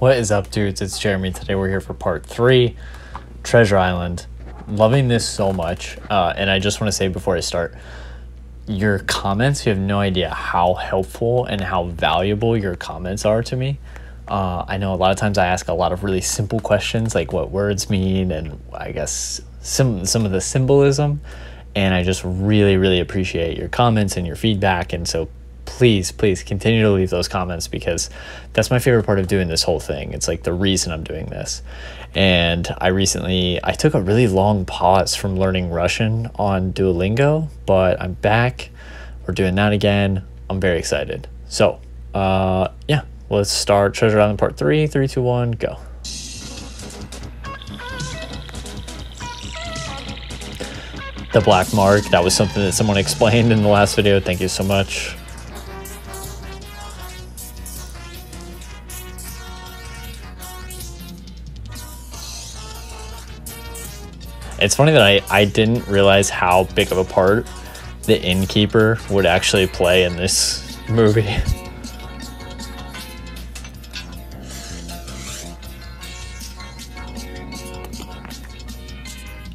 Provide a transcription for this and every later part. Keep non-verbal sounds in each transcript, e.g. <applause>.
What is up, dudes? It's Jeremy. Today we're here for part three Treasure Island. Loving this so much. Uh, and I just want to say before I start, your comments, you have no idea how helpful and how valuable your comments are to me. Uh, I know a lot of times I ask a lot of really simple questions like what words mean and I guess some, some of the symbolism. And I just really, really appreciate your comments and your feedback. And so please, please continue to leave those comments because that's my favorite part of doing this whole thing. It's like the reason I'm doing this. And I recently I took a really long pause from learning Russian on Duolingo, but I'm back. We're doing that again. I'm very excited. So, uh, yeah, let's start Treasure Island Part 3. 3, 2, 1, go. The black mark, that was something that someone <laughs> explained in the last video. Thank you so much. It's funny that I, I didn't realize how big of a part the innkeeper would actually play in this movie.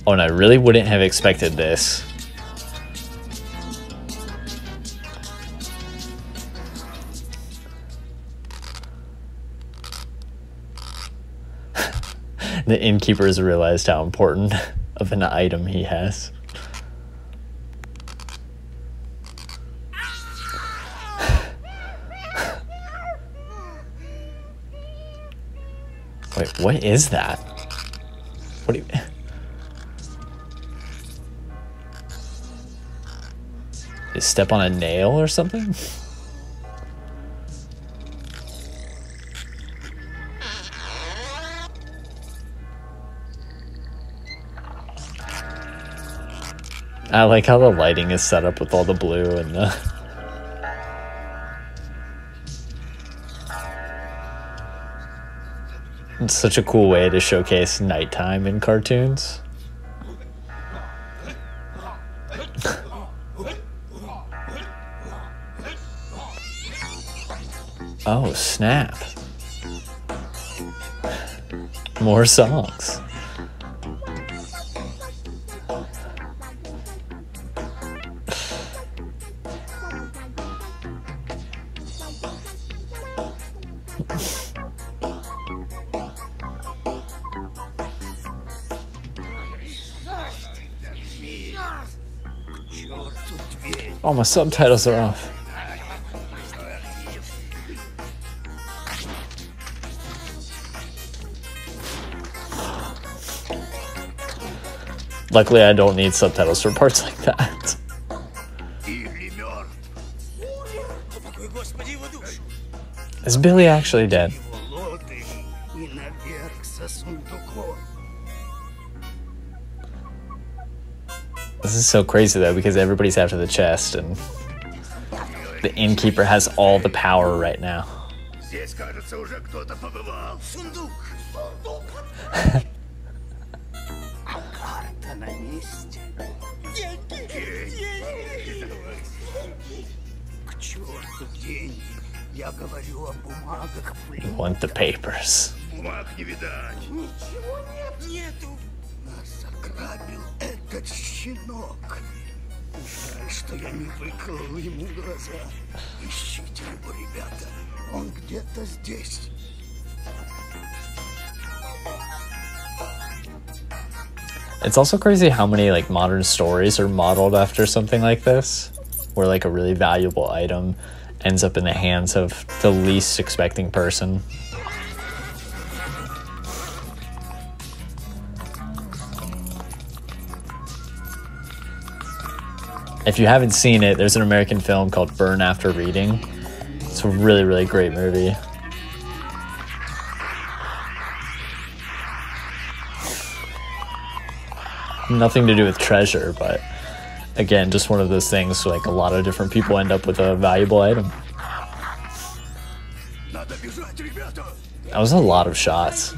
oh, and I really wouldn't have expected this. <laughs> the innkeeper has realized how important <laughs> of an item he has. <laughs> Wait, what is that? What do you... <laughs> You step on a nail or something? <laughs> I like how the lighting is set up with all the blue and the. It's such a cool way to showcase nighttime in cartoons. oh, snap. More songs. Oh, my subtitles are off. Luckily, I don't need subtitles for parts like that. <laughs> Is Billy actually dead? So crazy though because everybody's after the chest and the innkeeper has all the power right now. Want the papers ограбил этот щенок. Жаль, что я не выколол ему глаза. Ищите его, ребята. Он где-то здесь. It's also crazy how many like modern stories are modeled after something like this, where like a really valuable item ends up in the hands of the least expecting person. If you haven't seen it, there's an American film called Burn After Reading. It's a really, really great movie. Nothing to do with treasure, but again, just one of those things like a lot of different people end up with a valuable item. That was a lot of shots.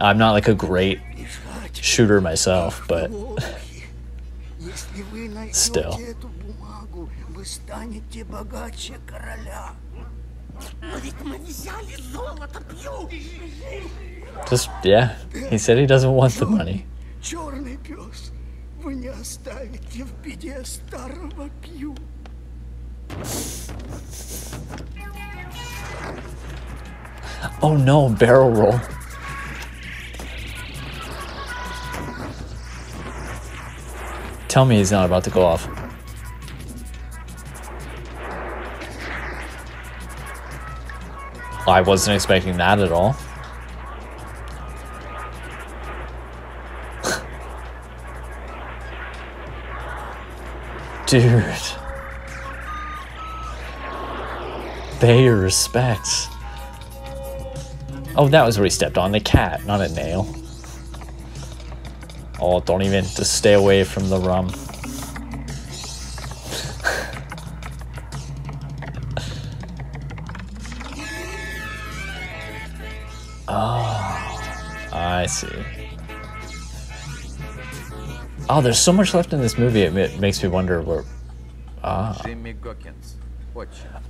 I'm not like a great shooter myself, but <laughs> still. Just, yeah. He said he doesn't want the money. Oh no, barrel roll. Tell me he's not about to go off. I wasn't expecting that at all. <laughs> Dude. Pay your respects. Oh, that was where he stepped on the cat, not a nail. Oh, don't even. Just stay away from the rum. oh, <laughs> I see. Oh, there's so much left in this movie. It makes me wonder where. Ah.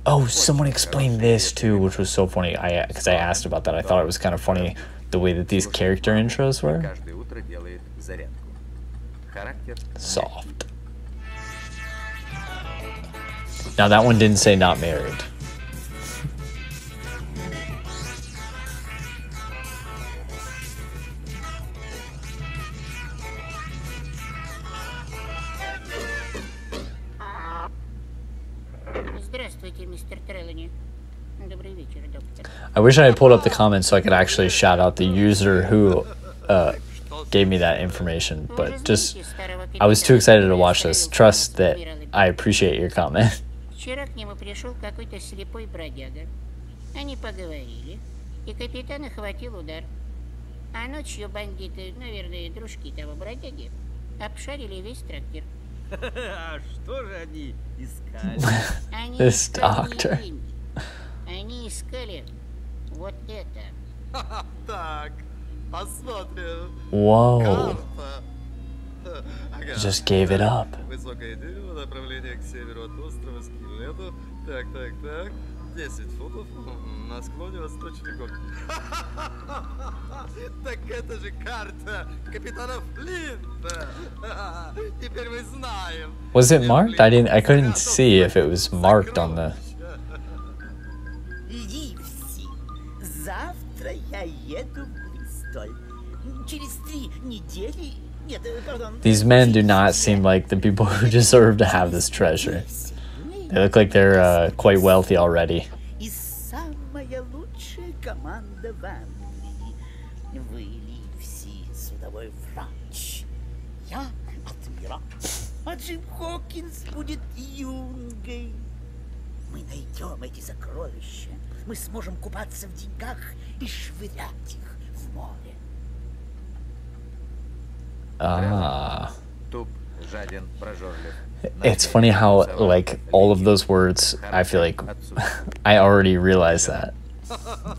Oh, someone explained this too, which was so funny. I because I asked about that. I thought it was kind of funny the way that these character intros were Каждое утро делает зарядку. Характер Soft. Now that one didn't say not married. Здравствуйте, мистер Трелани. Добрый вечер, доктор. I wish I had pulled up the comments so I could actually shout out the user who uh, gave me that information. But just, I was too excited to watch this. Trust that I appreciate your comment. Вчера к нему пришел какой-то слепой бродяга. Они поговорили, и капитан охватил удар. А ночью бандиты, наверное, дружки того бродяги, обшарили весь трактир. А что же они искали? Они This искали doctor. деньги. Они искали вот это. Так, посмотрим. Whoa. Карта. Ага. Just gave it up. Высокое дерево, направление к северу от острова Скиллету. Так, так, так. 10 футов м, на склоне восточный гор. Так это же карта капитана Флинта. Теперь мы знаем. Was it где marked? I Флинт didn't. I couldn't спрятал see if it свои was marked on the. сокровища. Ливси, завтра я еду в These men do not seem like the people who deserve to have this treasure. They look like they're uh, quite wealthy already. И самая лучшая команда в Англии. Вы, Ливси, судовой врач. Я адмирал. А Джим Хокинс будет юнгой. Мы найдем эти сокровища. Мы сможем купаться в деньгах и швырять их в море. Ah. туп, жаден, прожорлив. It's funny how, like, all of those words, I feel like <laughs> I already realized that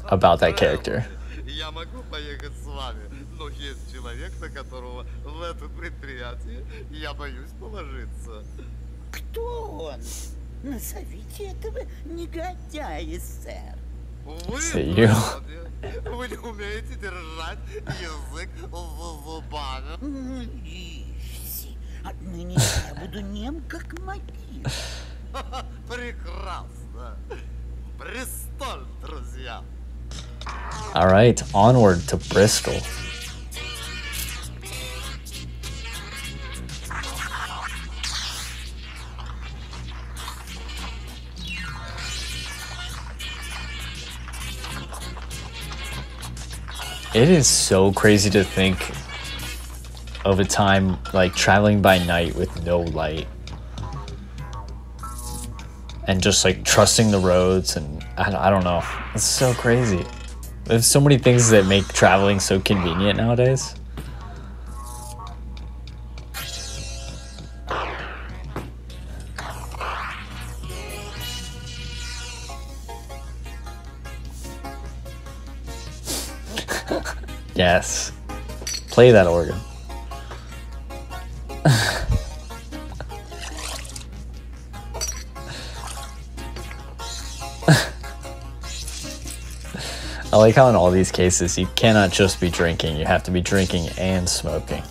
about that character. Я могу поехать с вами, но есть человек, на которого в это предприятие я боюсь положиться. Кто он? Назовите этого негодяя, сэр. Вы, Say you. вроде, вы не умеете держать язык за Ливси, отныне я буду нем, как могила. Прекрасно. Бристоль, друзья. All right, onward to Bristol. It is so crazy to think of a time like traveling by night with no light and just like trusting the roads and I, I don't know. It's so crazy. There's so many things that make traveling so convenient nowadays. <laughs> Yes. Play that organ I like how in all these cases you cannot just be drinking, you have to be drinking and smoking.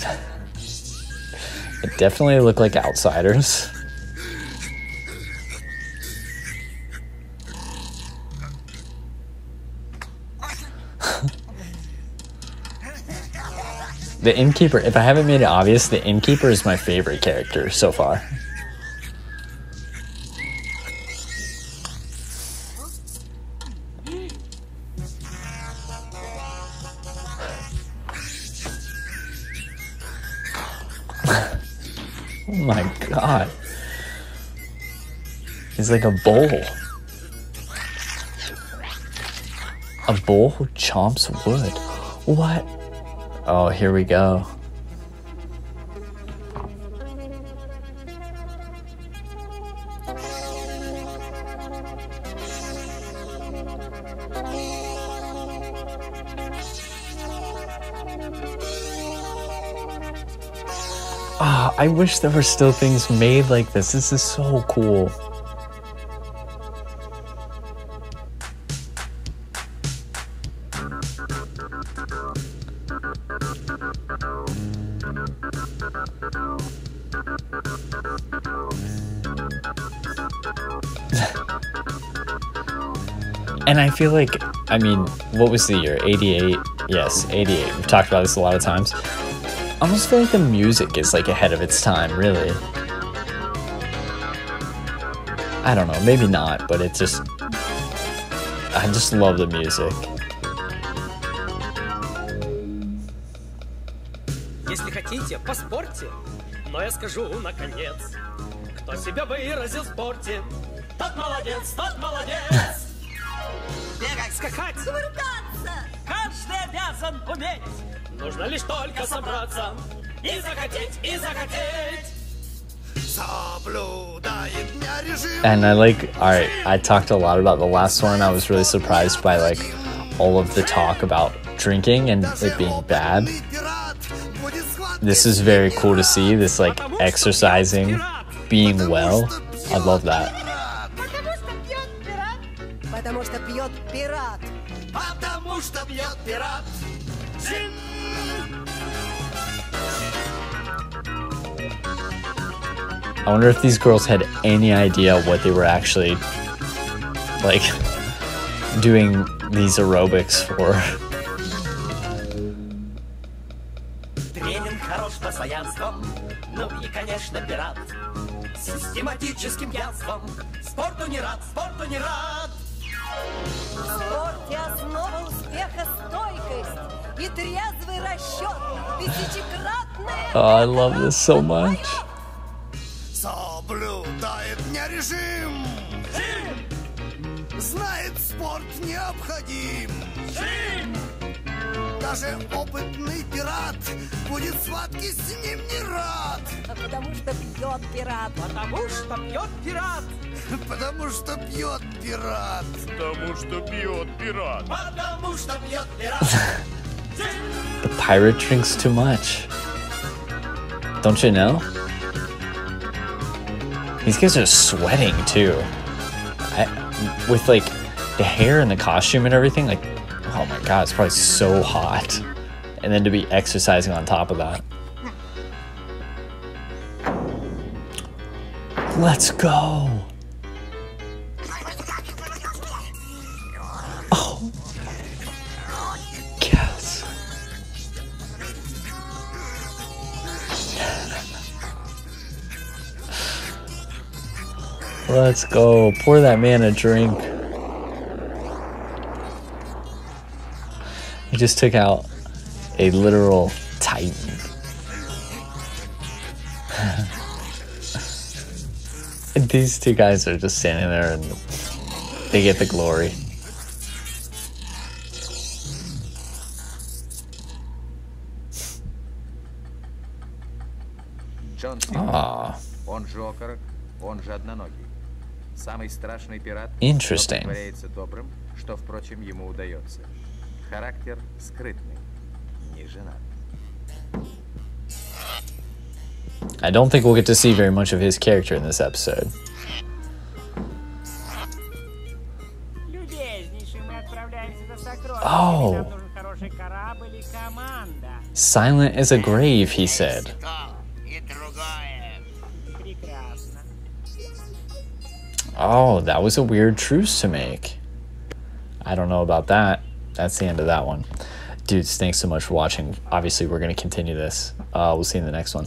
<laughs> It definitely look like outsiders. The innkeeper, if I haven't made it obvious, the innkeeper is my favorite character so far. <laughs> oh my god. He's like a bull. A bull who chomps wood. What? Oh, here we go. Ah, I wish there were still things made like this. This is so cool. I feel like, I mean, what was the year? 88? Yes, 88. We've talked about this a lot of times. I almost feel like the music is like ahead of its time, really. I don't know, maybe not, but it's just. I just love the music. Если хотите, поспорьте, но я скажу наконец, кто себя выразил в спорте, тот молодец, тот молодец. <laughs> Бегать, скакать, Кувыркаться! каждый обязан уметь. Нужно лишь только собраться и захотеть, и захотеть. Соблюдает дня режим. And I like, alright, I talked a lot about the last one. I was really surprised by like all of the talk about drinking and it being bad. Опытный пират будет схватки This is very cool to see, this like exercising, being well. I love that. Потому что пьет пират. Потому что пьет пират. Джин. I wonder if these girls had any idea what they were actually like doing these aerobics for. Тренинг хорош постоянством, ну и, конечно, пират. Систематическим пьянством, спорту не рад, спорту не рад. И трезвый расчет. Тысячекратное. I love this so much. Соблюдает дня режим. Знает, спорт необходим. Даже опытный пират будет схватки с ним не рад. А Потому что пьет пират. Потому что пьет пират. Потому что пьет пират. Потому что пьет пират. <laughs> The pirate drinks too much. Don't you know? These guys are sweating too. I, with like the hair and the costume and everything, like, oh my god, it's probably so hot. And then to be exercising on top of that. Let's go. Let's go. Pour that man a drink. He just took out a literal titan. <laughs> And These two guys are just standing there and they get the glory. Джон Сильвер, Ah, он же окорок, он же одноногий. Самый страшный пират, Interesting. кто притворяется добрым, чтобы что, впрочем, ему удается. Характер скрытный, не женат. I don't think we'll get to see very much of his character in this episode. Любезнейший, мы отправляемся за сокровищами. Oh. Нам нужен хороший корабль и команда. Silent as a grave, he said. Oh, that was a weird truce to make. I don't know about that. That's the end of that one. Dudes, thanks so much for watching. Obviously, we're going to continue this. Uh, we'll see you in the next one.